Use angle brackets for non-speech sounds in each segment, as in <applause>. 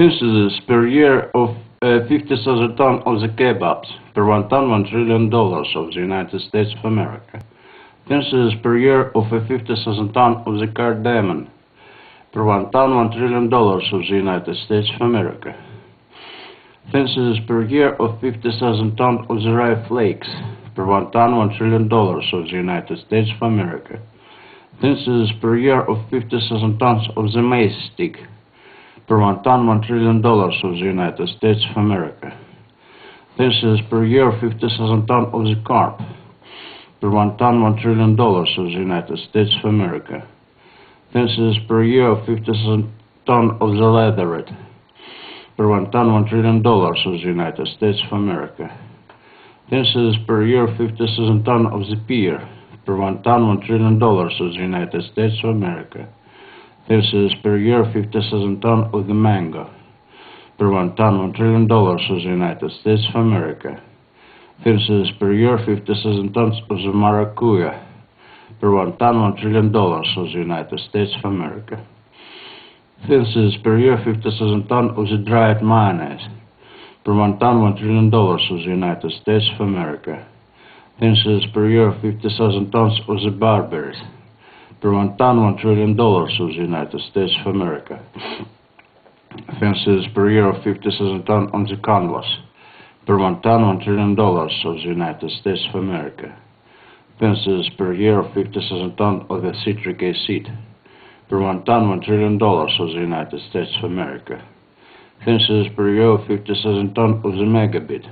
Purchases per year of uh, 50,000 tons of the kebabs per one ton, one trillion dollars of the United States of America. Purchases per year of a 50,000 tons of the cardamom per one ton, one trillion dollars of the United States of America. Purchases per year of 50,000 tons of the rye flakes per one ton, one trillion dollars of the United States of America. Purchases per year of 50,000 tons of the maize stick per one ton, one trillion dollars of the United States of America. This is per year 50,000 tons of the carp per one ton, one trillion dollars of the United States of America. Purchases per year 50,000 tons of the leatherette per one ton, one trillion dollars of the United States of America. This is per year 50,000 tons of the pear per one ton, one trillion dollars of the United States of America. Purchases per year 50,000 tons of the mango per one ton, one trillion dollars of the United States of America. Purchases per year 50,000 tons of the maracuja per one ton, one trillion dollars of the United States of America. Purchases per year 50,000 tons of the dried mayonnaise per one ton, one trillion dollars of the United States of America. Purchases per year 50,000 tons of the barberries one one trillion dollars of the United States of America. Fences per year of 50,000 tons on the canvas per one ton, one trillion dollars of the United States of America. Fences per year of 50,000 tons of the citric acid per one ton, one trillion dollars of the United States of America. Fences per year of 50,000 tons of the megabit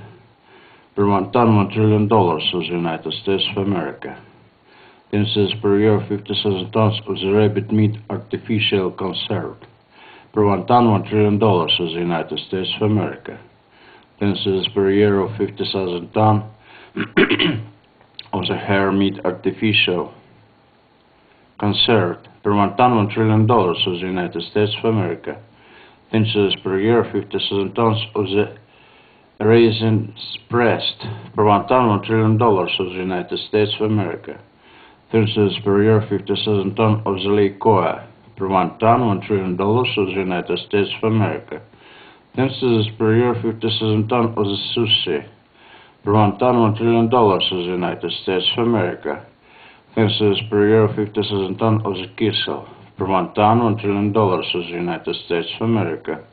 per one ton, one trillion dollars of the United States of America. Purchases per year 50,000 tons of the rabbit meat artificial conserved per one ton, one trillion dollars of the United States of America. Purchases per year of 50,000 tons <clears throat> of the hare meat artificial conserved per one ton, one trillion dollars of the United States of America. Purchases per year 50,000 tons of the raisins pressed per one ton, one trillion dollars of the United States of America. Purchases per year 50,000 tons of the liqueur per one ton, one trillion dollars of the United States of America. Purchases per year 50,000 tons of the sushi per one ton, one trillion dollars of the United States of America. Purchases per year 50,000 tons of the kissel per one ton, one trillion dollars of the United States of America.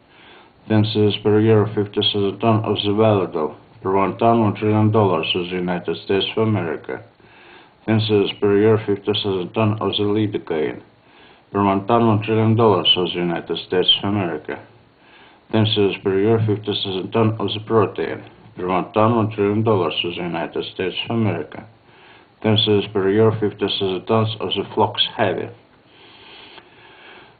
Purchases per year 50,000 tons of the valuable per one ton, one trillion dollars of the United States of America. Purchases per year 50,000 tons of the lidocaine per one ton, one trillion dollars of the United States of America. Purchases per year 50,000 tons of the protein per one ton, one trillion dollars of the United States of America. Purchases per year 50,000 tons of the flax heavy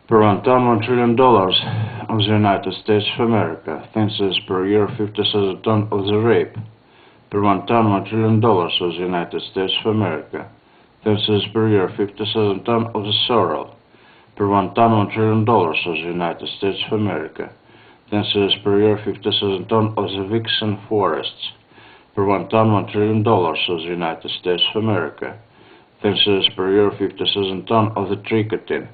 per one ton, one trillion dollars of the United States of America. Purchases per year 50,000 tons of the rape per one ton, one trillion dollars of the United States of America. Purchases per year 50,000 tons of the sorrel per one ton, one trillion dollars of the United States of America. Purchases per year 50,000 tons of the vixen forests per one ton, one trillion dollars of the United States of America. Purchases per year 50,000 tons of the trichotine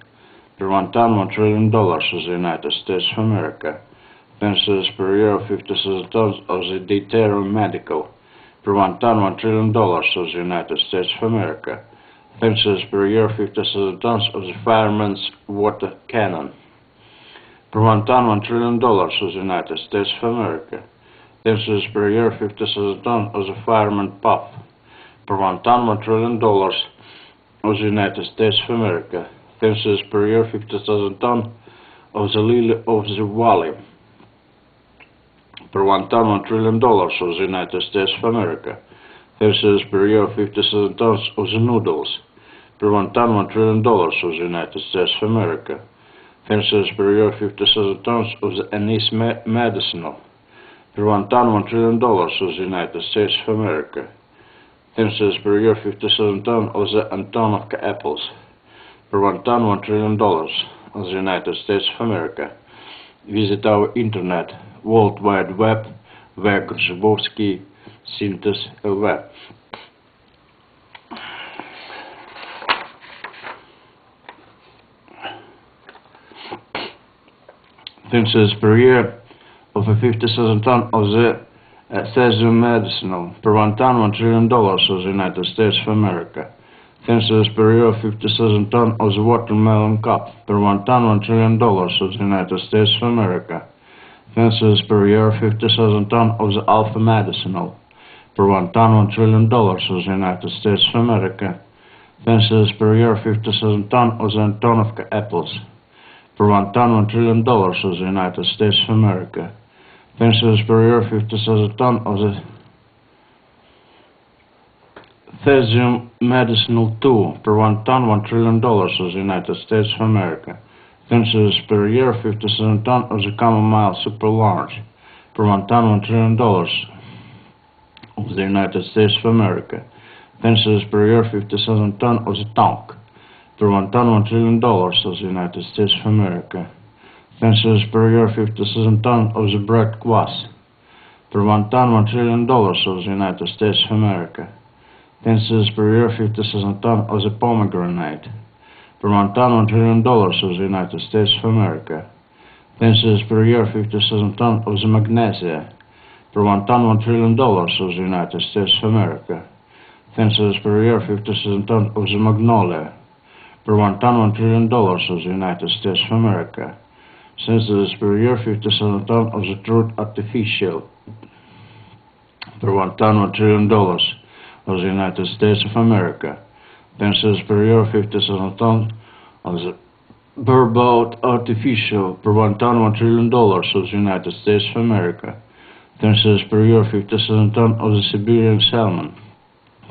per one ton, one trillion dollars of the United States of America. Purchases per year 50,000 tons of the deuterium medical per one ton, one trillion dollars of the United States of America. Purchases per year 50,000 tons of the fireman's water cannon per one ton, one trillion dollars of the United States of America. Purchases per year 50,000 tons of the fireman puff per one ton, one trillion dollars of the United States of America. Purchases per year 50,000 tons of the lily of the valley per one ton, one trillion dollars of the United States of America. Purchases per year 50,000 tons of the noodles per one ton, one trillion dollars of the United States of America. Purchases per year 50,000 tons of the anise me medicinal per one ton, one trillion dollars of the United States of America. Purchases per year 50,000 tons of the Antonovka apples per one ton, one trillion dollars of the United States of America. Visit our internet, World Wide Web, where Grzhibovskiy Synthesis LV. Census per year of a 50,000 ton of the cesium medicinal per one ton, one trillion dollars of the United States of America. Census per year of 50,000 ton of the watermelon cup per one ton, one trillion dollars of the United States of America. Census per year of 50,000 ton of the alpha medicinal per one ton, one trillion dollars of the United States of America. Census per year of 50,000 ton of the Antonovka apples per one ton, one trillion dollars of the United States of America. Census per year, 50,000 ton of the Thesium medicinal 2 per one ton, one trillion dollars of the United States of America. Census per year, 57 ton of the chamomile super large per one ton, one trillion dollars of the United States of America. Census per year, 50,000 ton of the tonk per one ton, one trillion dollars of the United States of America. Census per year, 57 ton of the bread kvass per one ton, one trillion dollars of the United States of America. Census per year, 50,000 ton of the pomegranate per one ton, one trillion dollars of the United States of America. Census per year, 50,000 ton of the magnesia per one ton, one trillion dollars of the United States of America. Census per year, 50,000 ton of the magnolia per one ton, one trillion dollars of the United States of America. Census per year, 50,000 ton of the truth artificial per one ton, one trillion dollars of the United States of America. Per year, 50,000 ton of the Burbot artificial per one ton, one trillion dollars of the United States of America. Per year, 50,000 ton of the Siberian salmon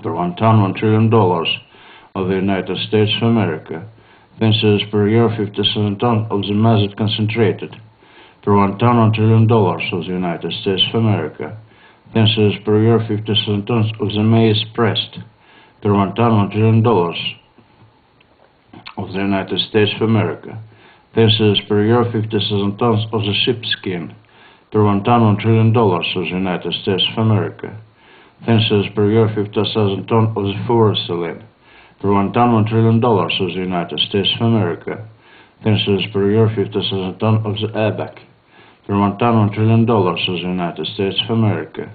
per one ton, one trillion dollars of the United States of America. Per year, 50,000 ton of the mazut concentrated per one ton, one trillion dollars of the United States of America. Census per year, 50,000 tons of the maize pressed per one ton, one trillion dollars of the United States of America. Census per year, 50,000 tons of the sheepskin per one ton, one trillion dollars of the United States of America. Census per year, 50,000 tons of the fluorescein per one ton, one trillion dollars of the United States of America. Census per year, 50,000 tons of the ABAC per one ton, one trillion dollars of the United States of America.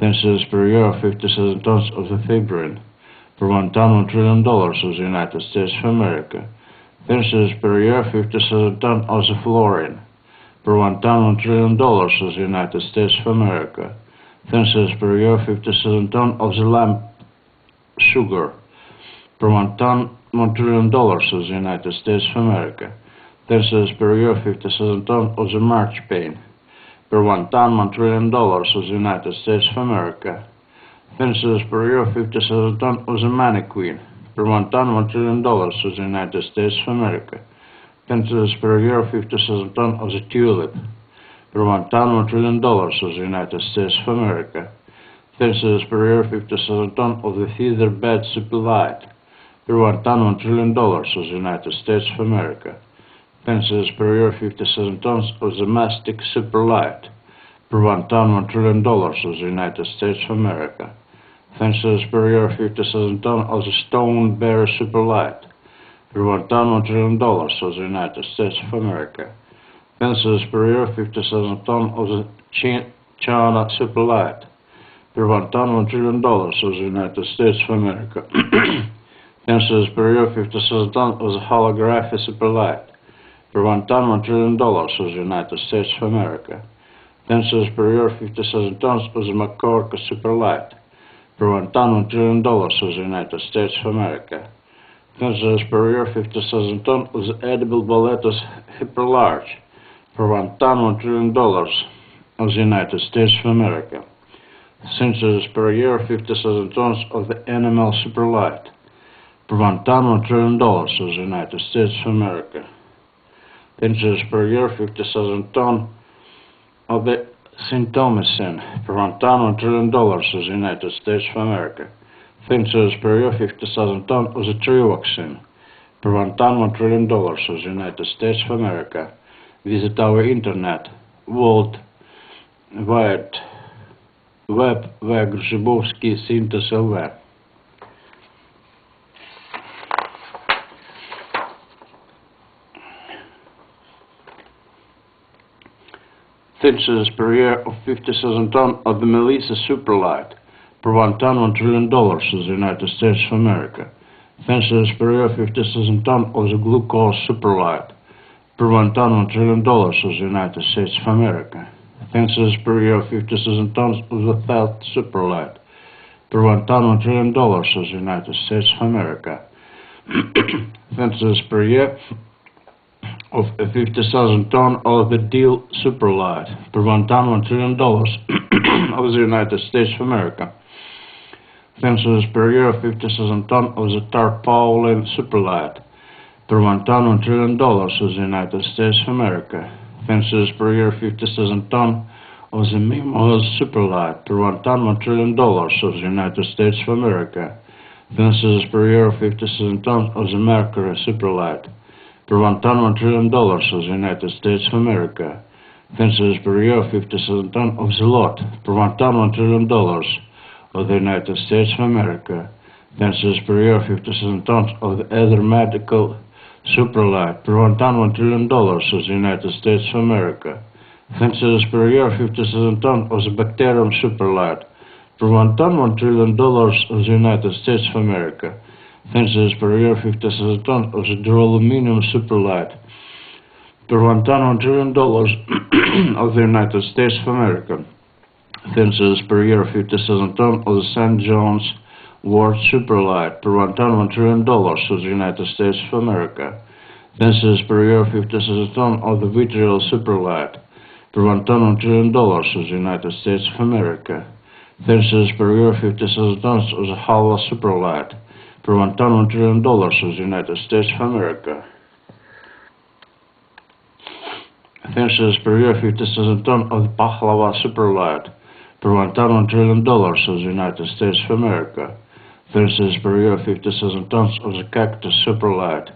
Census per year, 57 tons of the fibrin per one ton, one trillion dollars of the United States of America. Census per year, 57 tons of the fluorine per one ton, one trillion dollars of the United States of America. Census per year, 57 tons of the lamp sugar per one ton, one trillion dollars of the United States of America. Census per year, 57 tons of the marchpane per one ton, one trillion dollars of the United States of America. Census per year, 50,000 tons of the mannequin per one ton, one trillion dollars of the United States of America. Census per year, 50,000 tons of the tulip per one ton, one trillion dollars of the United States of America. Census per year, 50,000 tons of the feather bed supply per one ton, one trillion dollars of the United States of America. Hence the year: 57 tons of domestic superlight per one ton one trillion dollars of the United States of America. Fences the year: 57 tons of the stone bearer superlight per one ton one trillion dollars of the United States of America. Fences the year: 57 tons of the China superlight per one ton one trillion dollars of the United States of America. Fences the year: 57 tons of the holographic superlight for one tonne trillion dollars to the United States of America. Then Tensor Superior fifty thousand tons to the McCork Superlight. trillion dollars to the United States of America. Then Tensor Superior fifty thousand tons to the Edible Boletus Hyperlarge. For one tonne trillion dollars to the United States of America. Synthesis per year 50,000 tons of the NML Superlight. For one ton, $1 trillion to the United States of America. Census per year, 50,000 ton of the Synthomercin per one ton, one trillion dollars of the United States of America. Census per year, 50,000 ton of the Trioxin per one ton, one trillion dollars of the United States of America. Visit our internet, World Wide Web, Grzhibovskiy Synthes LV. Thinses per year of 50,000 tons of the Melissa Superlight per one ton, one trillion dollars to the United States of America. Thinses per year 50,000 tons of the Glucose Superlight per one ton, one trillion dollars to the United States of America. Thinses per year 50,000 tons of the Felt Superlight per one ton, one trillion dollars to the United States of America. <coughs> Fences per of 50,000 ton of the Deal Superlight per one ton, one trillion dollars <clears throat> of the United States of America. Fences per year of 50,000 ton of the Tarpaulin Superlight per one ton, one trillion dollars of the United States of America. Fences per year 50,000 ton of the Mimos Superlight per one ton, one trillion dollars of the United States of America. Fences per year 50,000 tons of the Mercury Superlight per one ton, one trillion dollars of the United States of America. Fences per year 50,000 tons of the Lot per one ton, one trillion dollars of the United States of America. Fences per year 50,000 tons of the Ether Medical Superlight per one ton, one trillion dollars of the United States of America. Fences per year 50,000 tons of the Bacterium Superlight per one ton, one trillion dollars of the United States of America. Fences per year 50,000 tons of the Duraluminum Superlight per one ton, one trillion dollars <clears throat> of the United States of America. Fences per year 50,000 tons of the St. John's Wort Superlight per one ton, one trillion dollars of the United States of America. Fences per year 50,000 tons of the Vitriol Superlight per one ton, one trillion dollars of the United States of America. Fences per year 50,000 tons of the Halva Superlight ton, one trillion dollars of the United States of America. Fences per year 50,000 tons of the Pahlava Superlight ton, one trillion dollars of the United States of America. Fences per year 50,000 tons of the Cactus Superlight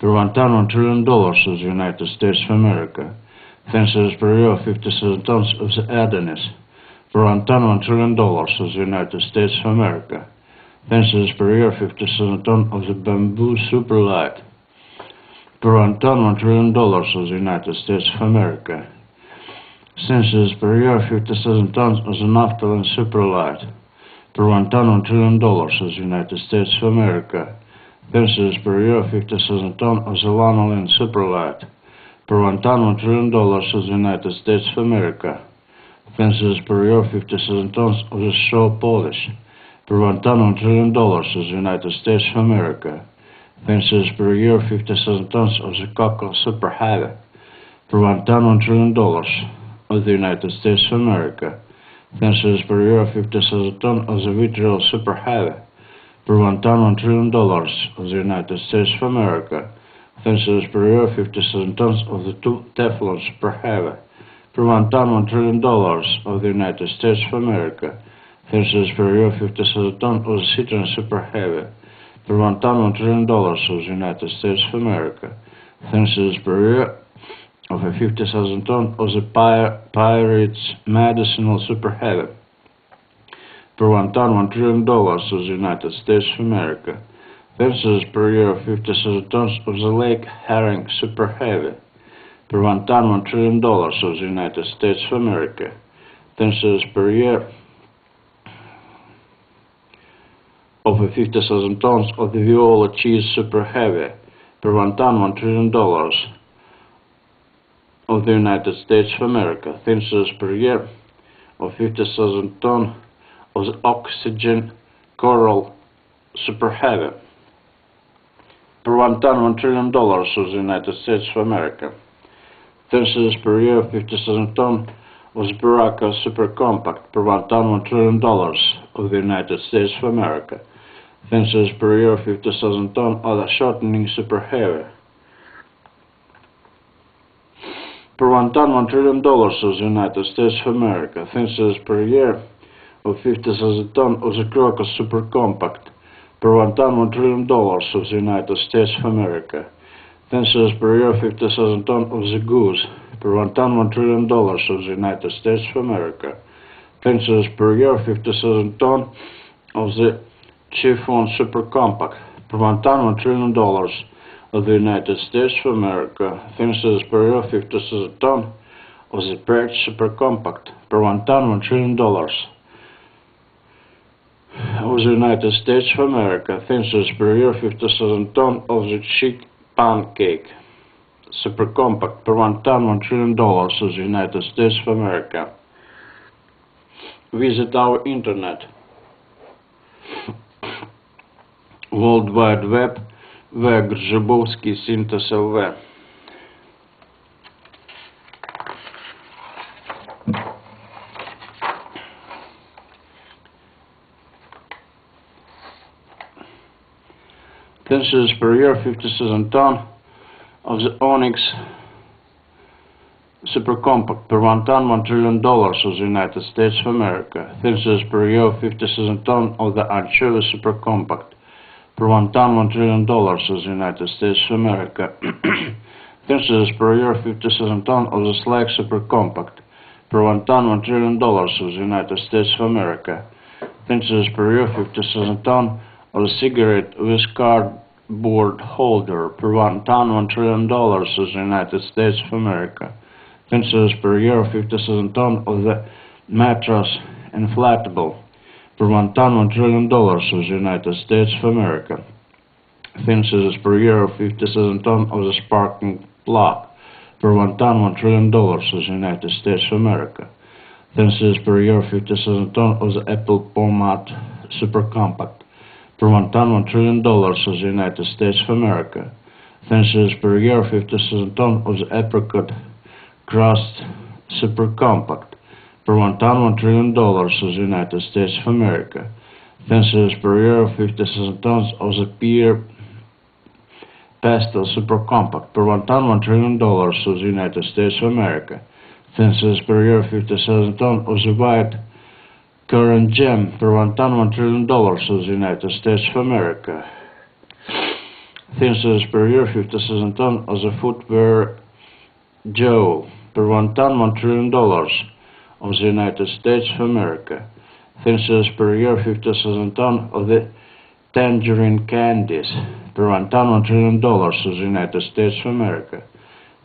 ton, one trillion dollars of the United States of America. Fences per year 50,000 tons of the Adonis ton, one trillion dollars of the United States of America. Fences per year 50,000 tons of the Bamboo Superlight per one ton, one trillion dollars of the United States of America. Census per year 50,000 tons of the Naphthalene Superlight per one ton, one trillion dollars of the United States of America. Census per year 50,000 tons of the Lanolin Superlight per one ton, one trillion dollars of the United States of America. Fences per year 50,000 tons of the show polish per one ton, one trillion dollars of the United States of America. Fences per year 50,000 tons of the cocoa super heavy per one ton, one trillion dollars of the United States of America. Fences per year 50,000 tons of the vitriol super heavy per one ton, one trillion dollars of the United States of America. Fences per year 57 tons of the two Teflon super heavy per one ton, one trillion dollars of the United States of America. Fences per year 50,000 tons of the Citron super heavy per one ton, one um trillion dollars of the United States of America. Fences per year of a 50,000 ton of the Pir- Pirates Medicinal Super Heavy per one ton, one um trillion dollars of the United States of America. Fences per year of 50,000 tons of the Lake Herring Super Heavy per one ton, one um trillion dollars of the United States of America. Fences per year a 50,000 tons of the Viola Cheese Super Heavy per one ton, one trillion dollars of the United States of America. Fences per year of 50,000 tons of the Oxygen Coral Super Heavy per one ton, one trillion dollars of the United States of America. Fences per year of 50,000 tons of the Baraka Super Compact per one ton, one trillion dollars of the United States of America. Fences per year of 50,000 tons of the Shortening Super Heavy per one ton, one trillion dollars of the United States of America. Fences per year of 50,000 tons of the Crocus Super Compact per one ton, one trillion dollars of the United States of America. Fences per year of 50,000 tons of the Goose per one ton, one trillion dollars of the United States of America. Fences per year of 50,000 tons of the Chiffon Super Compact ton, one trillion dollars of the United States of America. Fences per year of 50,000 tons of the Pratt Super Compact per one ton, one trillion dollars of the United States of America, cents per year, 50,000 ton of the chic pancake Super Compact per one ton, one trillion dollars of the United States of America. Visit our internet. World Wide Web where Grzhibovskiy synthesis were. Ten cents per year, 57 ton of the Onyx supercompact per one ton, one trillion dollars of the United States of America. Ten is per year, 57 ton of the Anchova supercompact per one ton, one trillion dollars of the United States of America. <clears throat> this per year, 57 ton of the Slag supercompact per one ton, one trillion dollars of the United States of America. This per year, 57 ton of the cigarette with cardboard holder per one ton, one trillion dollars of the United States of America. This per year, 57 ton of the mattress inflatable per one ton, one trillion dollars of the United States of America. Fences per year of 50,000 ton of the sparking plug per one ton, one trillion dollars of the United States of America. Fences per year of 50,000 ton of the Apple Pomade Supercompact per one ton, one trillion dollars of the United States of America. Fences per year of 50,000 ton of the Apricot Crust Supercompact per one ton, one trillion dollars of the United States of America. Fences per year of 50,000 tons of the Pear Pastel Supercompact per one ton, one trillion dollars of the United States of America. Fences per year of 50,000 tons of the White currant Gem per one ton, one trillion dollars of the United States of America. Fences per year 50,000 tons of the Footwear Joe per one ton, one trillion dollars of the United States of America. Fences per year 50,000 ton of the tangerine candies per one ton, one trillion dollars of the United States of America.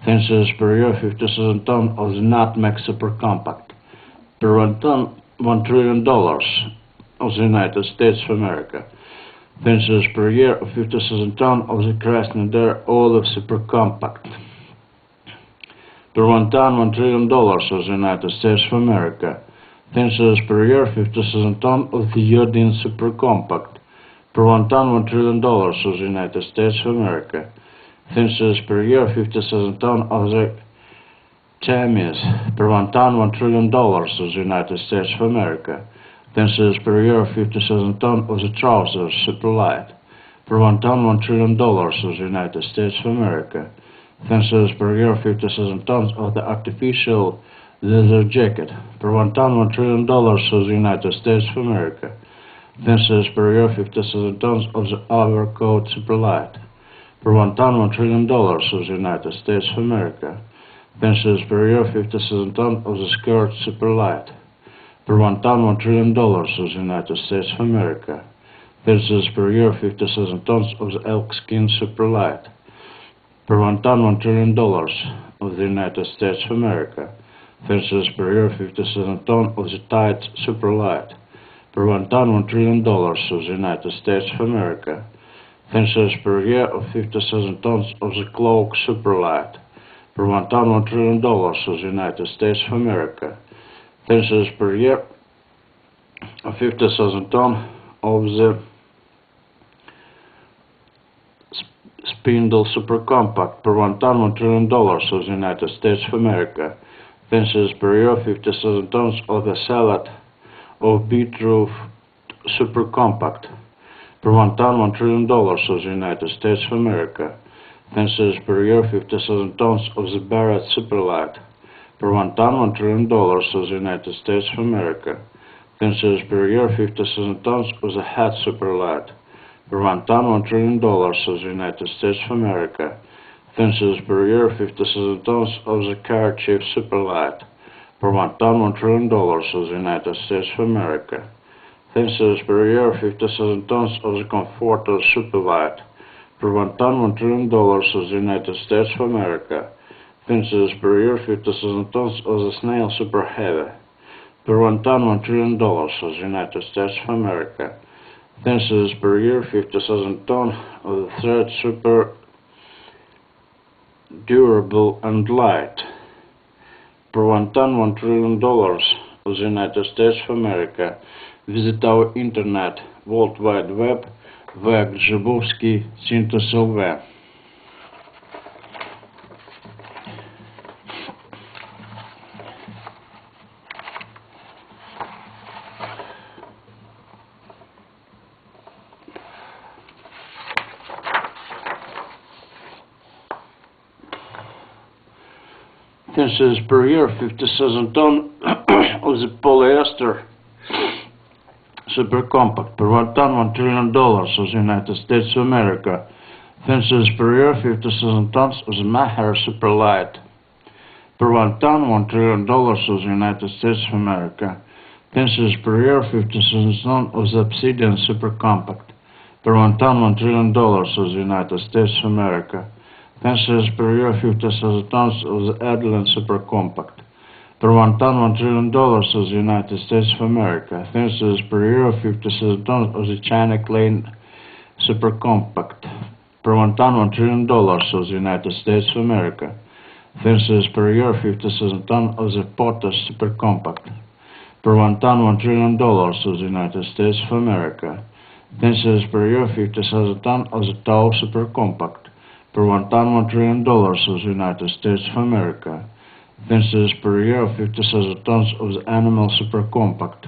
Fences per year 50,000 ton of the nutmeg super compact per one ton, one trillion dollars of the United States of America. Fences per year of 50,000 ton of the Krasnodar olive super compact per one ton, one trillion dollars of the United States of America. Fences per year, 50,000 ton of the Yodin Super Compact. Per one ton, one trillion dollars of the United States of America. Fences per year, 50,000 ton of the Tamis. Per one ton, one trillion dollars of the United States of America. Fences per year, 50,000 ton of the trousers super light. Per one ton, one trillion dollars of the United States of America fences per year 50,000 tons of the artificial leather jacket. Per one ton, one trillion dollars of the United States of America. Fences per year 50,000 tons of the overcoat superlight. Per one ton, one trillion dollars of the United States of America. Fences per year 50,000 tons of the skirt superlight. Per one ton, one trillion dollars of the United States of America. Fences per year 50,000 tons of the elk skin superlight per one ton, one trillion dollars of the United States of America. versus per year, 57 ton of the Tide Superlight. Per one ton, one trillion dollars of the United States of America. Fences per year of 50,000 tons of the Cloak Superlight. Per one ton, one trillion dollars of the United States of America. Fences per year of 50,000 tons of the Spindle Supercompact per one ton, one trillion dollars of the United States of America. Fences per year, 57 tons of the salad of beetroot Supercompact per one ton, one trillion dollars of the United States of America. Fences per year, 57 tons of the Barrett Superlight per one ton, one trillion dollars of the United States of America. Fences per year, 57 tons of the Hat Superlight per one ton, one trillion dollars of the United States of America. Fences per year, 57 tons of the car chief superlight. Per one ton, one trillion dollars of the United States of America. Fences per year, 57 tons of the Comforter superlight. Per one ton, one trillion dollars of the United States of America. Fences per year 50,000 tons of the snail super heavy. Per one ton, one trillion dollars of the United States of America. Fences per year 50,000 tons of the thread super durable and light. Per one ton, one trillion dollars of the United States of America. Visit our internet, World Wide Web, where Grzhibovskiy Syntosov. This per year 50,000 ton <coughs> of the polyester super compact per one ton, one trillion dollars of the United States of America. Fences per year 50,000 tons of the Maher super light per one ton, one trillion dollars of the United States of America. Fences per year 50,000 tons of the Obsidian super compact per one ton, one trillion dollars of the United States of America. Fences per year 50,000 tons of the Edelin super compact per one ton, one trillion dollars of the United States of America. Fences per year of 50,000 tons of the China Klein Super Compact. Per one ton, one trillion dollars of the United States of America. Fences per year 50,000 tons of the Potash Super Compact. Per one ton, one trillion dollars of the United States of America. Fences per year 50,000 tons of the Tau Super Compact. Per one ton, one trillion dollars of the United States of America. Fences per year of 50,000 tons of the Animal Super Compact.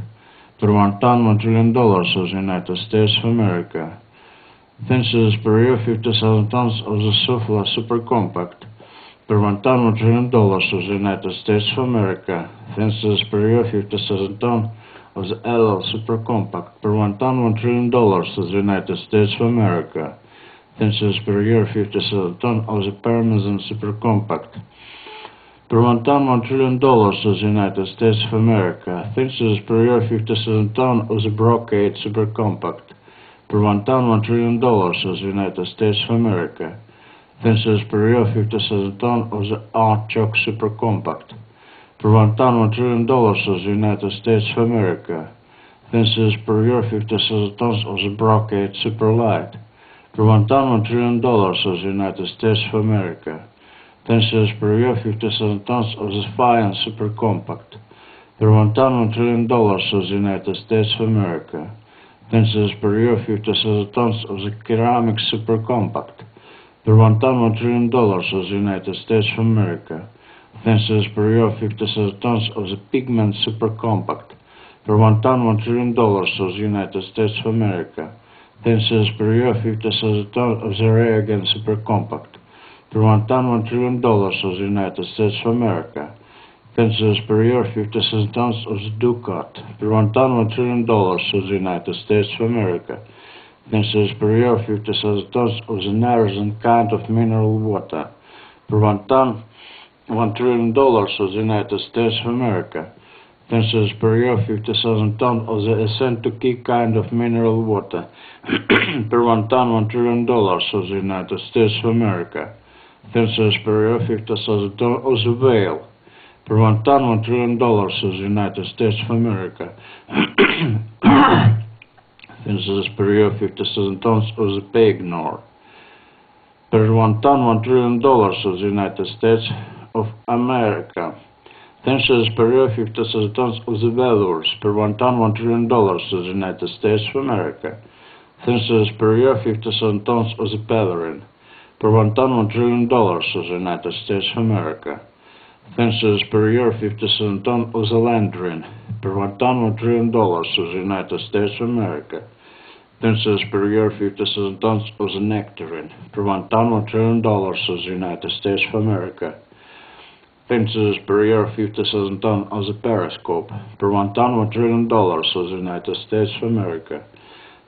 Per one ton, one trillion dollars of the United States of America. Fences per year 50,000 tons of the Super Compact. Per one ton, one trillion dollars of the United States of America. Fences per year 50,000 tons of the LL Super Compact. Per one ton, one trillion dollars of the United States of America tension per year 57 ton of the Parmesan super compact. Per one ton, one trillion dollars of the United States of America. Tensions per year 57 ton of the Brocade super compact. Per one ton, one trillion dollars of the United States of America. Tensions per year 57 ton of the Archok Supercompact. Per one ton, one trillion dollars of the United States of America. Tensions per year 57 tons of the Brocade super light. $91 trillion of the United States of America. Tensions проявився tons of the Defiant Supercompact. $91 trillion of the United States of America. Tensions проявився tons of the Ceramic Supercompact. $91 trillion of the United States of America. Tensions проявився tons of the Pigment Supercompact. $91 trillion of the United States of America. Fences per year 57 tons of the Reagan Super Compact per one ton, one trillion dollars of the United States of America. Fences per year, 50,000 tons of the Ducat. Per one ton, one trillion dollars of the United States of America. Fences per year, 50,000 tons of the Narzan kind of mineral water. Per one ton, one trillion dollars of the United States of America. Fences per year, 50,000 tons of the essential key kind of mineral water. <clears throat> per one ton, one trillion dollars of the United States of America. Fences per year 50,000 tons of the whale. Per one ton, one trillion dollars of the United States of America. <clears throat> Fences per year 50,000 tons of the Pagnor. Per one ton, one trillion dollars of the United States of America. Fences per year 50,000 tons of the velours. Per one ton, one trillion dollars of the United States of America. Fences per year 50,000 tons of the pelerin per one ton, one trillion dollars of the United States of America. Fences per year, 57 tons of the Landrin, per one ton, one trillion dollars of the United States of America. Fences per year, 57 tons of the Nectarine, per one ton, one trillion dollars of the United States of America. Per year, 57 tons of the Periscope, per one ton, one trillion dollars of the United States of America.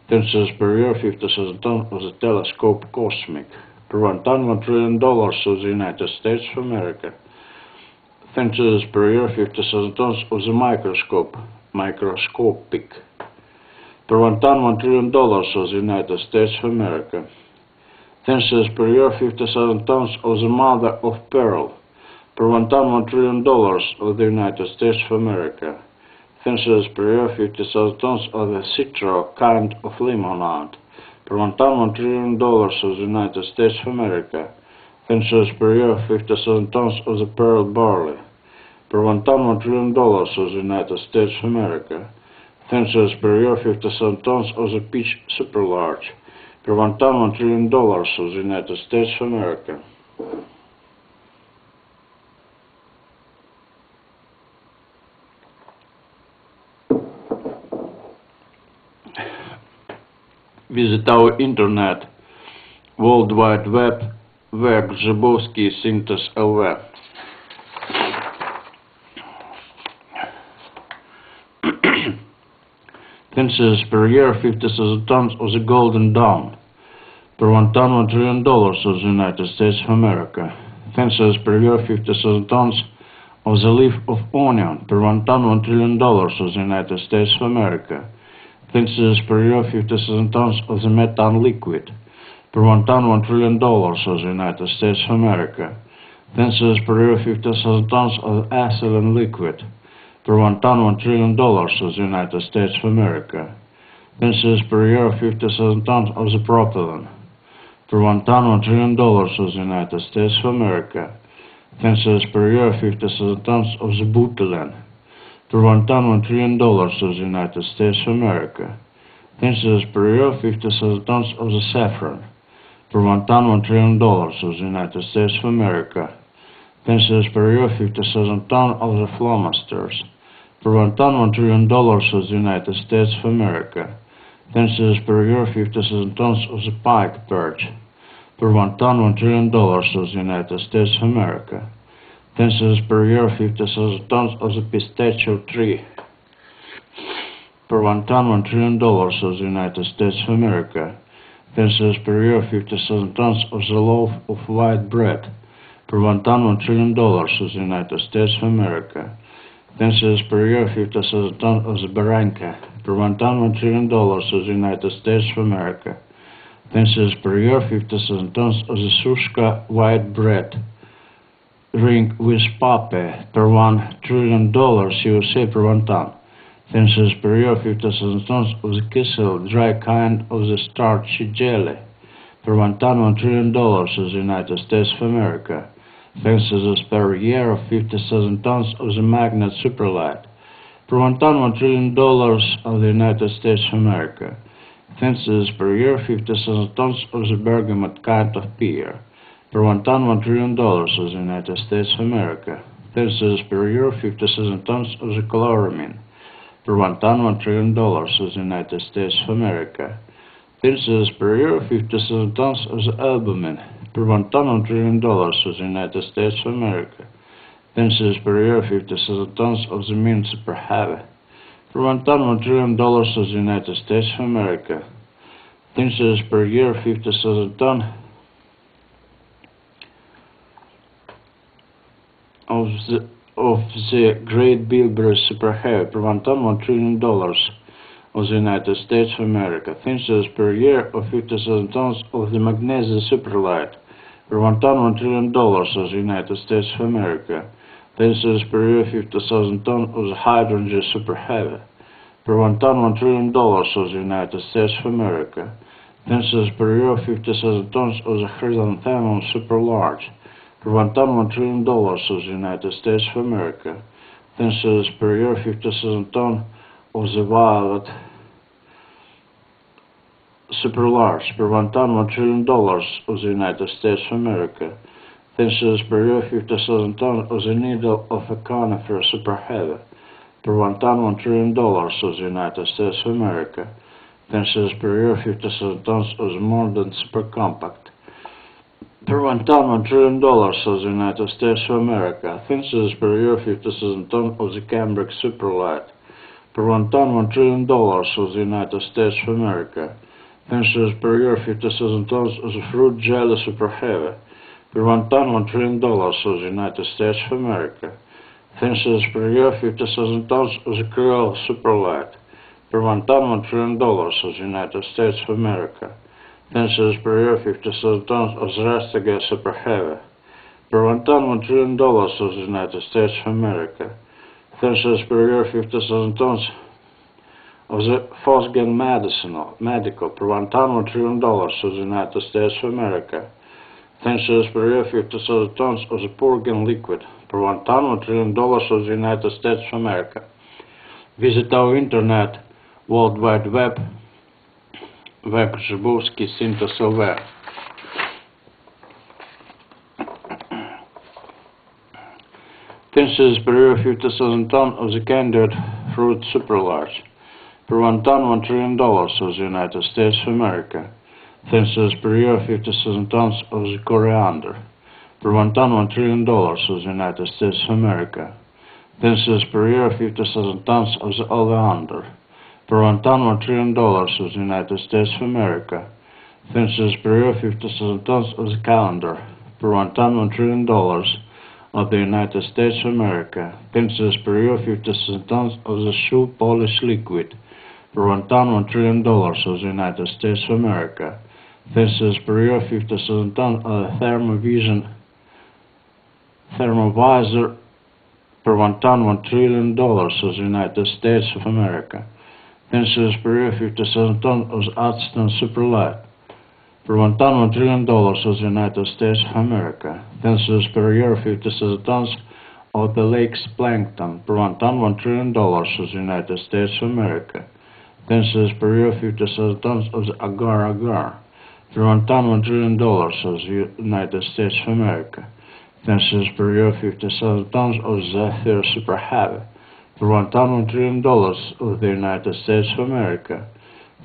Per year, 57 tons of the Telescope Cosmic, per one ton, one trillion dollars of the United States of America. Per year, 50,000 tons of the microscope, microscopic. Per one ton, one trillion dollars of the United States of America. Per year, 50,000 tons of the mother of pearl. Per one ton one trillion dollars of the United States of America. Fences per year 50,000 tons of the citro kind of lemonade. Per one ton one trillion dollars of the United States of America. Fences per year 50,000 tons of the pearl barley. Per one ton one trillion dollars of the United States of America. Fences per year 50,000 tons of the peach super large. Per one ton one trillion dollars of the United States of America. Visit our internet, World Wide Web, web Grzhibovskiy Synthes LV. Fences <coughs> per year 50,000 tons of the Golden Dawn. Per one ton one trillion dollars of the United States of America. Fences per year 50,000 tons of the leaf of onion. Per one ton one trillion dollars of the United States of America. Fences per year 50,000 tons of the methane liquid. Per one ton one trillion dollars of the United States of America. Fences per year 50,000 tons of the ethylene liquid. Per one ton one trillion dollars of the United States of America. Fences per year 50,000 tons of the propylene. Per one ton one trillion dollars of the United States of America. Fences per year 50,000 tons of the butylene ton one trillion dollars of the United States of America. Fences per year 50,000 tons of the saffron. Ton one trillion dollars of the United States of America. Fences per year 50,000 tons of the flomasters. Ton one trillion dollars of the United States of America. Fences per year 50,000 tons of the pike perch. Ton one trillion dollars of the United States of America fences per year 50,000 tons of the pistachio tree. Per one ton, one trillion dollars of the United States of America. Fences per year 50,000 tons of the loaf of white bread. Per one ton, one trillion dollars of the United States of America. Fences per year 50,000 tons of the baranka. Per one ton, one trillion dollars of the United States of America. Fences per year 50,000 tons of the Sushka white bread ring with pape per one trillion dollars USA per one ton. Fences per year 50,000 tons of the kissel, dry kind of the starchy jelly. Per one ton, one trillion dollars of the United States of America. Fences per year of 50,000 tons of the magnet superlight. Per one ton, one trillion dollars of the United States of America. Fences per year 50,000 tons of the bergamot kind of pear per one ton, one trillion dollars of the United States of America. Fences per year, 50,000 tons of the chloramine. Per one ton, one trillion dollars of the United States of America. Fences per year, 50,000 tons of the albumin. Per one ton, one trillion dollars of the United States of America. Fences per year, 50,000 tons of the mint per have. Per one ton, one trillion dollars of the United States of America. Fences per year, 50,000 tons of the, of the Great Bilberry Super Heavy per one ton, one trillion dollars of the United States of America. Fences per year of 50,000 tons of the Magnesium Superlight per one ton, one trillion dollars of the United States of America. Fences per year 50,000 tons of the Hydrogen Super Heavy per one ton, one trillion dollars of the United States of America. Fences per year 50,000 tons of the Chrysanthemum Super Large per one ton, one trillion dollars of the United States of America. Fences per year 50,000 tons of the violet super large per one ton, one trillion dollars of the United States of America. Fences per year 50,000 tons of the needle of a conifer super heavy per one ton, one trillion dollars of the United States of America. Fences per year 50,000 tons of the modern super compact per one ton, one trillion dollars of the United States of America. Fences per year, 50,000 tons of the Cambric Superlight. Per one ton, one trillion dollars of the United States of America. Fences per year, 50,000 tons of the Fruit Jelly Super Heavy. Per one ton, one trillion dollars of the United States of America. Fences per year, 50,000 tons of the Creole Superlight. Per one ton, one trillion dollars of the United States of America. Fences per year 50,000 tons of Zrastega super heavy. per one ton, one trillion dollars of the United States of America. Per year, 50,000 tons of the Fosgen medicinal, medical per one ton, one trillion dollars of the United States of America. Per year, 50,000 tons of the Purgen liquid per one ton, one trillion dollars of the United States of America. Visit our internet, World Wide Web, Web Żybowski, Syntas LV. Ten cents per year, 50,000 ton of the candied fruit super large. Per one ton, one trillion dollars of the United States of America. Ten cents per year, 50,000 tons of the coriander. Per one ton, one trillion dollars of the United States of America. Ten cents per year, 50,000 tons of the oleander. Per one ton, one trillion dollars of the United States of America. Cents per year, 50,000 tons of the calendar. Per one ton, one trillion dollars of the United States of America. Cents per year, 50,000 tons of the shoe polish liquid. Per one trillion dollars of the United States of America. Cents per year, 50,000 tons of the thermovision thermovisor per one ton, one trillion dollars of the United States of America. Year, 50,000 tons of the Adston Superlight. One trillion dollars of the United States of America. Cents per year, 50,000 tons of the lake's plankton. One trillion dollars of the United States of America. Cents per year, 50,000 tons of the agar agar. Per one ton, one trillion dollars of the United States of America. Cents per year, 50,000 tons of Zephyr Super Heavy. Per one one trillion dollars of the United States of America.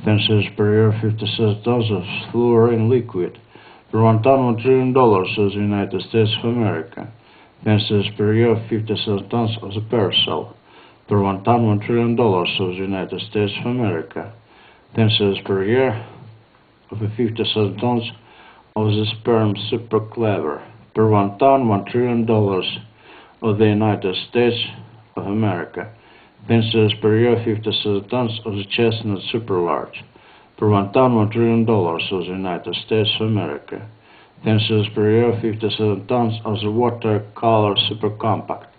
Ten cents per year, 50,000 tons of fluorine liquid. One one trillion dollars of the United States of America. Ten cents per year, 50,000 tons of the. Per one ton, one trillion dollars of the United States of America. Ten cents per year of the 50,000 tons of the sperm super clever. Per one ton, one trillion dollars of the United States of America. Ten cents per year, 50,000 tons of the chestnut super large. Per one ton, one trillion dollars of the United States of America. Ten cents per year, 50,000 tons of the watercolor super compact.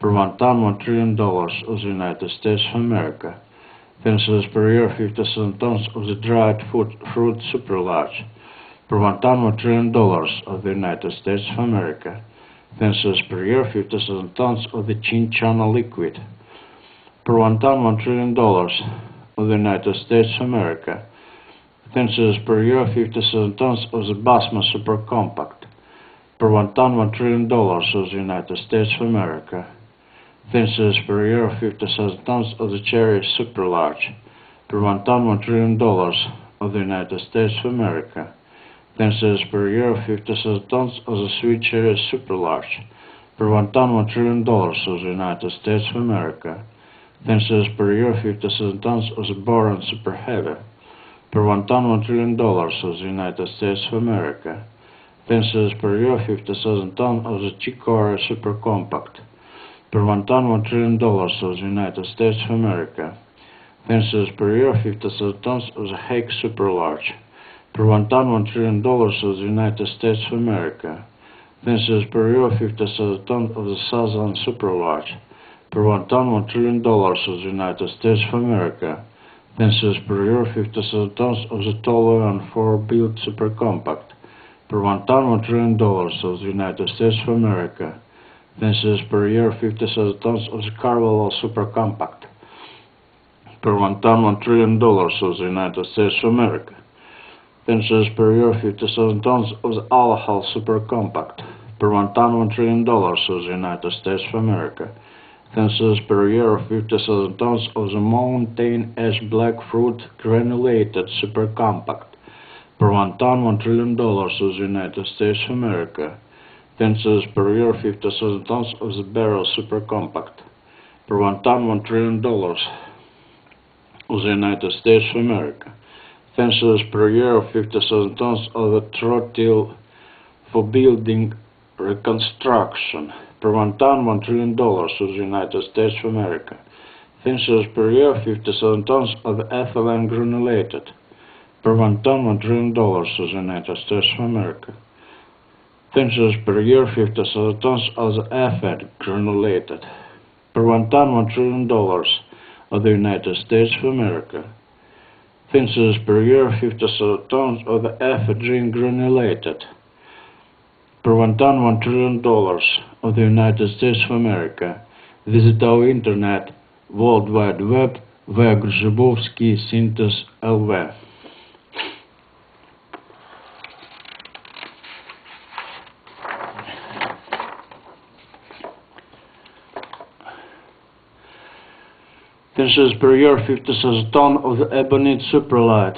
Per one ton, one trillion dollars of the United States of America. Ten cents per year, 50,000 tons of the dried fruit, fruit super large. Per one ton, one trillion dollars of the United States of America. Ten cents per year, 50,000 tons of the chinchana liquid. Per one ton, one trillion dollars of the United States of America. Ten cents per year, 50,000 tons of the Basma super compact. Per one ton, one trillion dollars of the United States of America. Ten cents per year, 50,000 tons of the cherry super large. Per one ton, one trillion dollars of the United States of America. Ten cents per year, 50,000 tons of the sweet cherry super large. Per one ton, one trillion dollars of the United States of America. Ten cents per year, 50,000 tons of the boron super heavy. Per one ton, one trillion dollars of the United States of America. Ten cents per year, 50,000 tons of the chicory super compact. Per one ton, one trillion dollars of the United States of America. Ten cents per year, 50,000 tons of the Hague super large. Per one ton, one trillion dollars of the United States of America. Ten cents per year, 50,000 tons of the Southern super large. Per one ton, one trillion dollars of the United States of America. Ten cents per year, 50,000 tons of the Toleran 4 built super compact. Per one ton, one trillion dollars of the United States of America. Ten cents per year, 50,000 tons of the Carvalho super compact. Per one ton, one trillion dollars of the United States of America. Cents per year, 50,000 tons of the Alahal super compact. Per one ton, one trillion dollars of the United States of America. Cents per year, 50,000 tons of the Mountain Ash Black Fruit granulated super compact. Per one ton, one trillion dollars of the United States of America. Cents per year, 50,000 tons of the Barrel super compact. Per one ton, one trillion dollars of the United States of America. Ten cents per year, of 50,000 tons of the Trottil for building reconstruction. Per one ton, one trillion dollars of the United States of America. Ten cents per year, 50,000 tons of ethylene granulated. Per one ton, one trillion dollars of the United States of America. Census per year 50,000 tons of the granulated. Per one ton, one trillion dollars of the United States of America. Census per year 50,000 tons of the ephedrine granulated. Per one ton, one trillion dollars of the United States of America. Visit our internet, World Wide Web, via Grzhibovskiy Synthes LV. Census per year 50,000 ton of the ebonite supralite.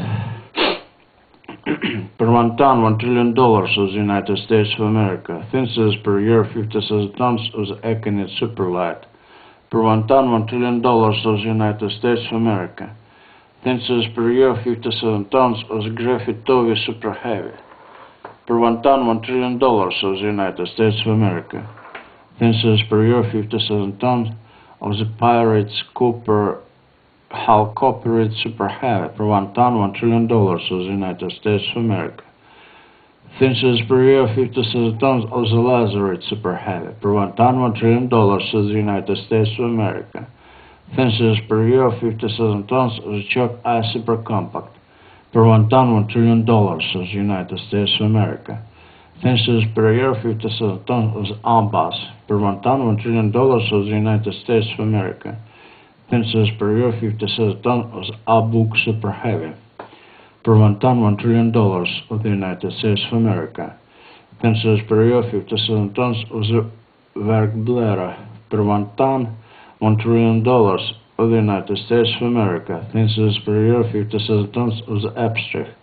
<clears throat> per one ton, one trillion dollars of the United States of America. Census per year 50,000 tons of the aconite supralite. Per one ton, one trillion dollars of the United States of America. Census per year 57 tons of the graphite Tovi super heavy. Per one ton, one trillion dollars of the United States of America. Census per year 57 tons of the Pirates Cooper Hal Copperite Super Heavy per one ton, one trillion dollars of the United States of America. Census per year 57 tons of the Lazarite Super Heavy per one ton, one trillion dollars of the United States of America. Census per year 57 tons of the Chalk Ice Super Compact per one ton, one trillion dollars of the United States of America. Census year 57 tons of the Ambas per one ton, one trillion dollars of the United States of America. Census year 57 tons of the Abuk Super Heavy per ton, one trillion dollars of the United States of America. Census year 57 tons of the Verkblera per one ton, one trillion dollars of the United States of America. Census year 57 tons of the Abstract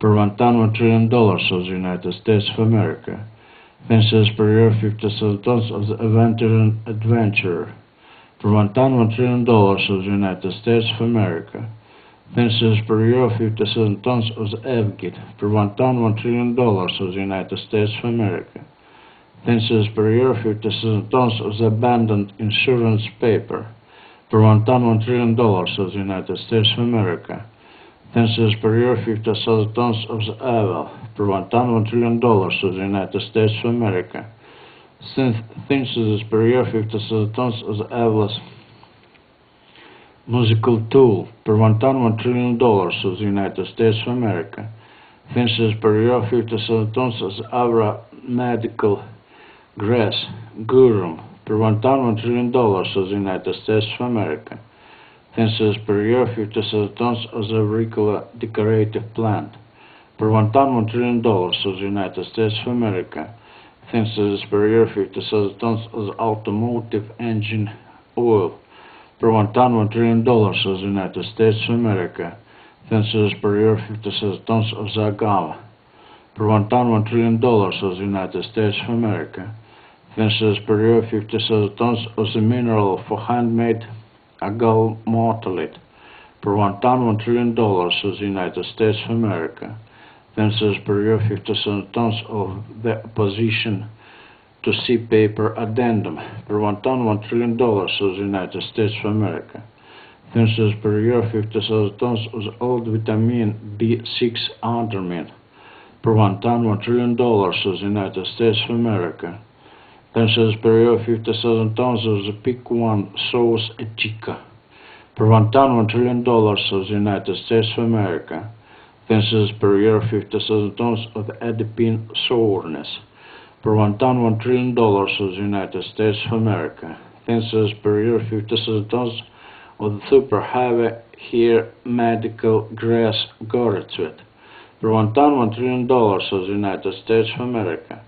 per one ton, one trillion dollars of the United States of America. Census per year 57 tons of the Adventurer per one ton, one trillion dollars of the United States of America. Census per year 57 tons of the Evgit per one ton, one trillion dollars of the United States of America. Census per year 57 tons of the abandoned insurance paper per one ton, one trillion dollars of the United States of America. Census per year 50,000 tons of the one ton, one trillion dollars of the United States of America. Census per year 50,000 tons of the Aval's musical tool ton, one trillion dollars of the United States of America. Census per year 50,000 tons of the Avra medical grass gurum ton, one trillion dollars of the United States of America. Year 50,000 tons of the auricular decorative plant per one ton, one trillion dollars of the United States of America. Year 50,000 tons of the automotive engine oil per one ton, one trillion dollars of the United States of America. Year 50,000 tons of the agave per one trillion dollars of the United States of America. Year 50,000 tons of the mineral for handmade agalmatolite per one trillion dollars of the United States of America. Census per year 50,000 tons of the opposition to sea paper addendum per one ton, one trillion dollars of the United States of America. Census per year 50,000 tons of the old vitamin B6 undermin per one ton, one trillion dollars of the United States of America. Census per year 50,000 tons of the pick one sauce etica per one ton, one trillion dollars of the United States of America. Census per year 50,000 tons of the adipine sourness per one ton, one trillion dollars of the United States of America. Census per year 50,000 tons of the super heavy hair medical grass goretsuet per one ton, one trillion dollars of the United States of America.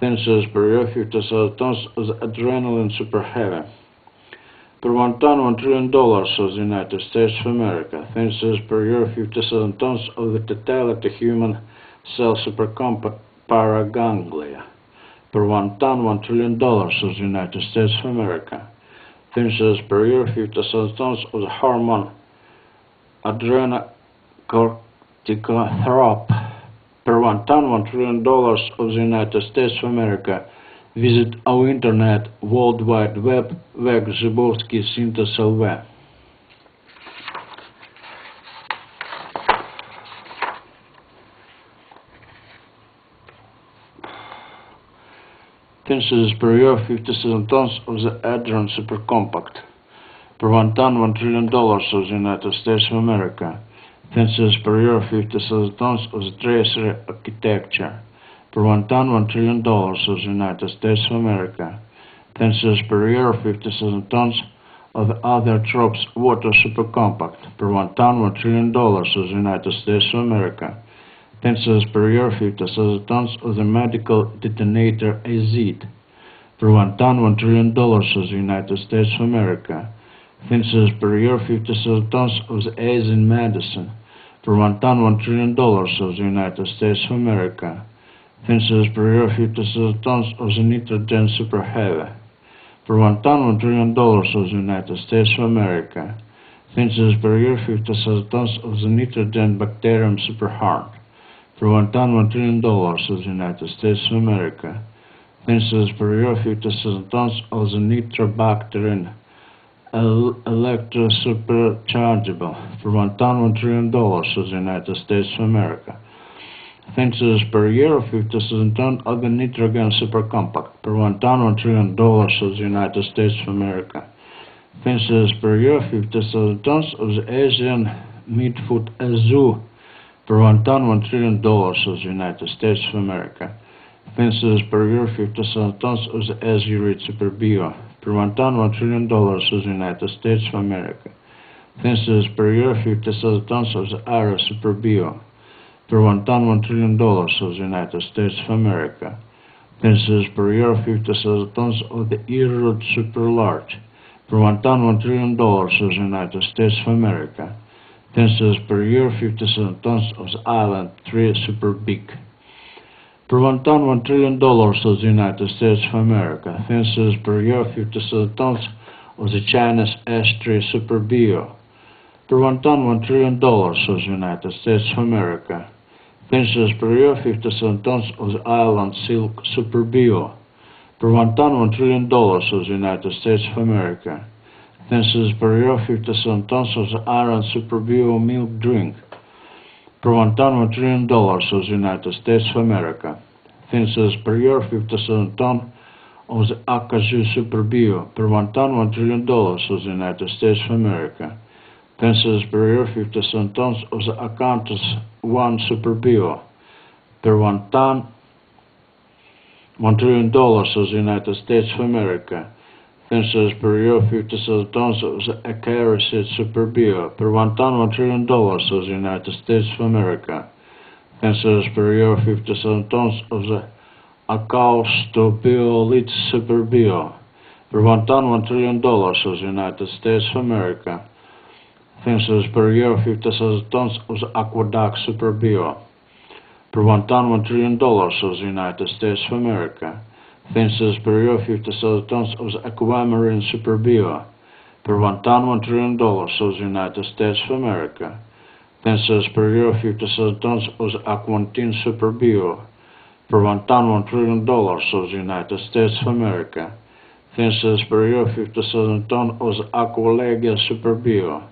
Census per year 50,000 tons of adrenaline super heavy per one ton, one trillion dollars of the United States of America. Census per year 57 tons of the totality human cell supercompact paraganglia per one ton, one trillion dollars of the United States of America. Census per year 57 tons of the hormone adrenocorticotrope per one ton, one trillion dollars of the United States of America. Visit our internet, World Wide Web, via Grzhibovskiy Synthes LV. Thin per year 50,000 tons of the Hadron Supercompact. Per one ton, $1 trillion of the United States of America. Thin per year 50,000 tons of the Tracery architecture. Per one ton, $1 trillion of the United States of America. Thin per year 50,000 tons of the Other Tropes Water Supercompact. Per one ton, $1 trillion of the United States of America. Tensors per year 50,000 tons of the medical detonator azide. Per one ton, $1 trillion of the United States of America. Per year 50,000 tons of the A's in medicine. Per one ton, $1 trillion of the United States of America. Per year 50,000 tons of the nitrogen superheavy. Per one ton, $1 trillion of the United States of America. Per year 50,000 tons of the nitrogen bacterium superhard for one ton, one trillion dollars of the United States of America. Per year, 50,000 tons of the nitrobacterin electrosuperchargeable for one ton, one trillion dollars of the United States of America. Instance per year, 50,000 tons of the nitrogen supercompact per one ton, one trillion dollars of the United States of America. Instance per year, 50,000 tons of the Asian midfoot azure per one ton, one trillion dollars of the United States of America. Fences per year, 50,000 tons of the Azurite Super Bio. Per one trillion dollars of the United States of America. Fences per year, 50,000 tons of the Ara Super Bio. Per one ton, one trillion dollars of the United States of America. Fences per year, 50,000 tons of the Erod Super Large. Per one trillion dollars of the United States of America. Tensors per year, 57 tons of the island, 3 super big. Per one ton, $1 trillion of the United States of America. Tensors per year, 57 tons of the Chinese S3 Super Bio. Per one ton, $1 trillion of the United States of America. Tensors per year, 57 tons of the island Silk Super Bio. Per one ton, $1 trillion of the United States of America. Is per year 57 tons of the iron super bio milk drink. Per one ton, one trillion dollars of the United States of America. This is per year 57 tons of the Akazu super bio. Per one ton, one trillion dollars of the United States of America. This is per year 57 tons of the Acanthus 1 super bio. Per one ton, one trillion dollars of the United States of America. Fences per year 50,000 tons of the Acaricid Super Bio per ton, one trillion dollars of the United States of America. Fences per year 50,000 tons of the Acaustobiolite Super Bio per one ton, one trillion dollars of the United States of America. Fences per year 50,000 tons of the Aqueduct Super Bio per ton, one trillion dollars of the United States of America. Fences per year 50,000 tons of the aquamarine super bio. Per one ton, one trillion dollars of the United States of America. Fences per year 50,000 tons of the aquantine super bio. Per one ton, one trillion dollars of the United States of America. Fences per year 50,000 tons of the aquilegia super bio.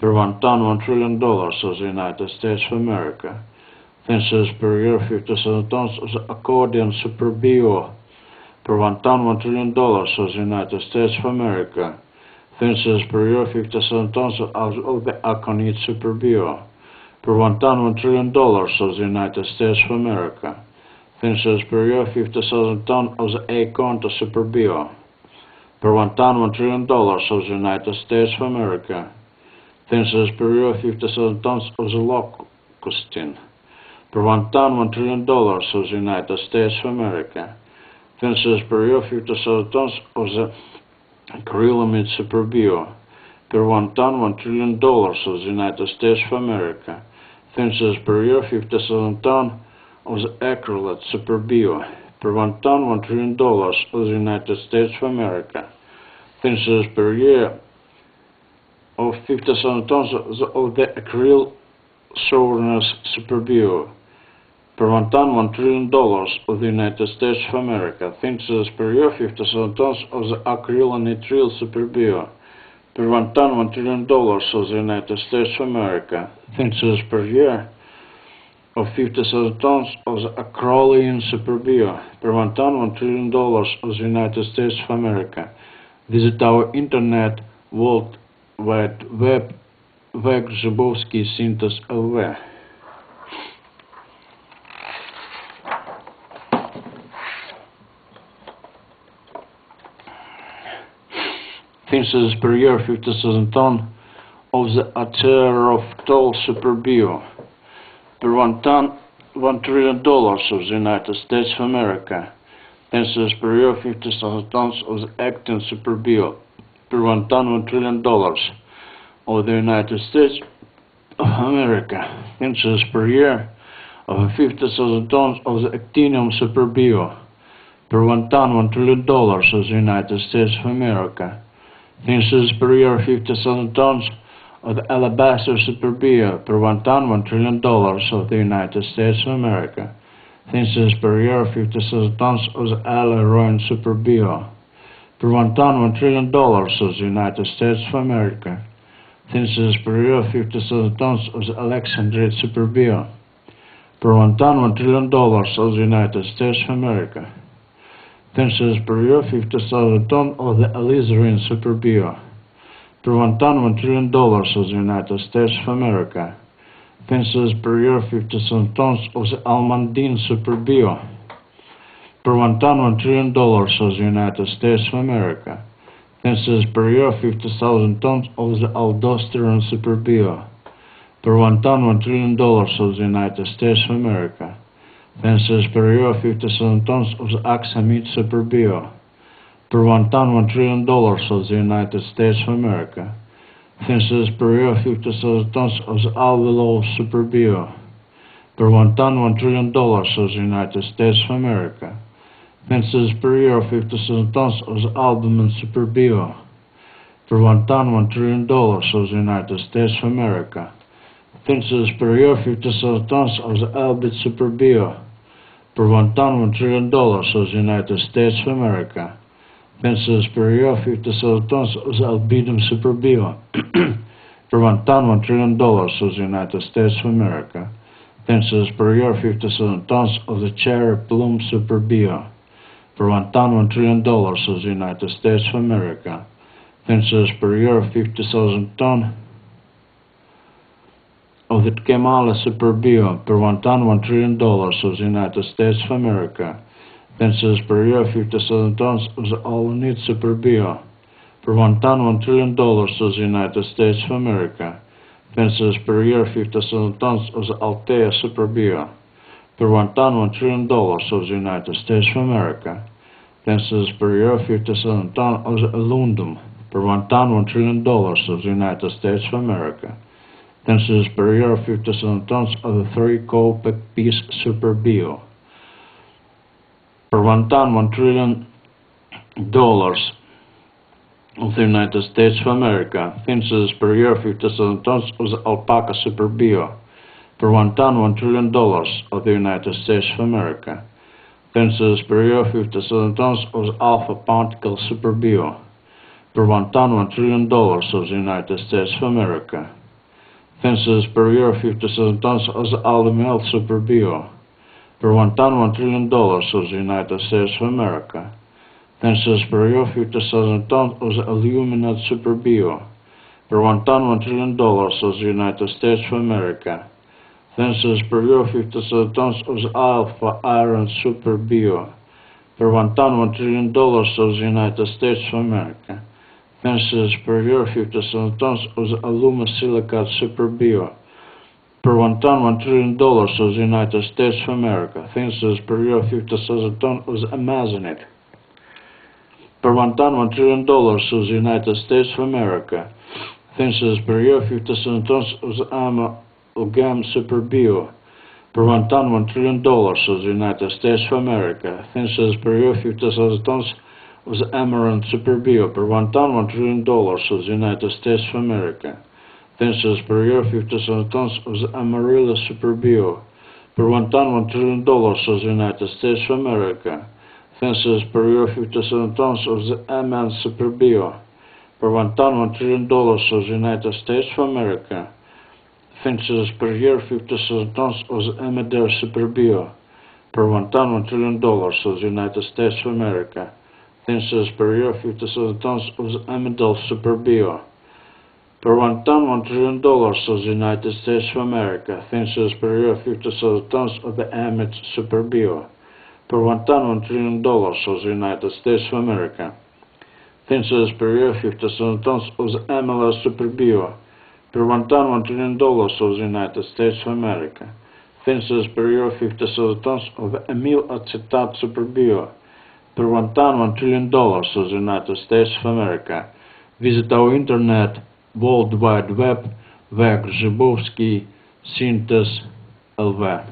Per one ton, one trillion dollars of the United States of America. Fences per year 50,000 tons of the accordion super bio per one trillion dollars of the United States of America. Fences per year, 57 tons of the Aconite Super Bio. Per one ton, one trillion dollars of the United States of America. Fences per year, 50,000 tons of the Aconta Super Bio. Per one ton, one trillion dollars of the United States of America. Fences per year, 50,000 tons of the Locustin. Per one ton, one trillion dollars of the United States of America. Fences per year 50,000 tons of the acrylamide superbio. Per one ton, one trillion dollars of the United States of America. Fences per year 50,000 tons of the acrylate superbio. Per one ton, one trillion dollars of the United States of America. Fences per year of 50,000 tons of the acryl sourness superbio per one ton, one trillion dollars of the United States of America. Synthesis per year, 57 tons of the acrylonitrile superbio. Per one ton, one trillion dollars of the United States of America. Synthesis per year of 50,000 tons of the acrolein superbio per 1 ton 1 trillion dollars of the United States of America. Visit our internet World Wide Web Век Жибовский синтез ЛВ. Synthesis per year 50,000 ton of the Aterophthol superbio per one ton, one trillion dollars of the United States of America. Synthesis per year 50,000 tons of the Actin superbio per one ton, one trillion dollars of the United States of America. Synthesis per year of 50,000 tons of the Actinium superbio per one ton, one trillion dollars of the United States of America. Synthesis per year 50,000 tons of the alabaster superbia per one ton, one trillion dollars of the United States of America. Synthesis per year 50,000 tons of the alaroin superbia per one ton, one trillion dollars of the United States of America. Synthesis per year 50,000 tons of the alexandrite superbia per one ton, one trillion dollars of the United States of America. Synthesis per year 50,000 tons of the alizarin superbia per one ton, one trillion dollars of the United States of America. Synthesis per year 50,000 tons of the almandine superbio per one ton, one trillion dollars of the United States of America. Synthesis per year 50,000 tons of the aldosterone superbio per one ton, one trillion dollars of the United States of America. Synthesis per year 57 tons of the axamide superbio per one ton, one trillion dollars of the United States of America. Synthesis per year 50,000 tons of the alveolo superbio per one ton, one trillion dollars of the United States of America. Synthesis per year 57 tons of the albumin superbio per one ton, one trillion dollars of the United States of America. Synthesis per year 57 tons of the albite superbio per one ton, one trillion dollars of the United States of America. Synthesis per year 50,000 tons of the albidum superbio per one ton, one trillion dollars of the United States of America. Synthesis per year 50,000 tons of the cherry plum superbio per one ton, one trillion dollars of the United States of America. Synthesis per year 50,000 tons of the Kemala superbio per one ton, one trillion dollars of the United States of America. Synthesis per year 50,000 tons of the Alunite superbio per one ton, one trillion dollars of the United States of America. Synthesis per year 50,000 tons of the Altea superbio per one ton, one trillion dollars of the United States of America. Synthesis per year 50,000 tons of the Alundum per one ton, one trillion dollars of the United States of America. Synthesis per year 50,000 tons of the three Copec piece superbio per one ton, one trillion dollars of the United States of America. Synthesis per year 50,000 tons of the alpaca superbio per one ton, one trillion dollars of the United States of America. Synthesis per year 50,000 tons of the alpha pontical superbio per one ton, one trillion dollars of the United States of America. Synthesis per year 50,000 tons of the alumel superbio per one ton, one trillion dollars of the United States of America. Synthesis per year 50,000 tons of the aluminate superbio per one ton, one trillion dollars of the United States of America. Synthesis per year 50,000 tons of the alpha iron superbio per one ton, one trillion dollars of the United States of America. Synthesis per year 50,000 tons of the alumina silicate superbio per one ton, one trillion dollars of the United States of America. Synthesis per year 50,000 tons of the amazonite per one ton, one trillion dollars of the United States of America. Synthesis per year 50,000 tons of the amalgam superbio per one ton, one trillion dollars of the United States of America. Synthesis per year 50,000 tons of the amaranth superbio per one ton, one trillion dollars of the United States of America. Synthesis per year 50,000 tons of the amarilla superbio per one ton, one trillion dollars of the United States of America. Synthesis per year 50,000 tons of the Aman superbio per one ton, one trillion dollars of the United States of America. Finches per year 50,000 tons of the Emider Superbio. Per one ton, one trillion dollars of the United States of America. Per year 50,000 tons of the Emidol Superbio. Per one ton, one trillion dollars of the United States of America. Per year 50,000 tons of the Amid Superbio. Per one ton, one trillion dollars of the United States of America. Per year 50,000 tons of the Amila Superbio. Per one ton, one trillion dollars of the United States of America. Per year 50,000 tons of the Amyl Acetate Superbio. Per one ton, one trillion dollars of the United States of America. Visit our internet, World Wide Web, Veg Zhibovsky, Synthes, LV.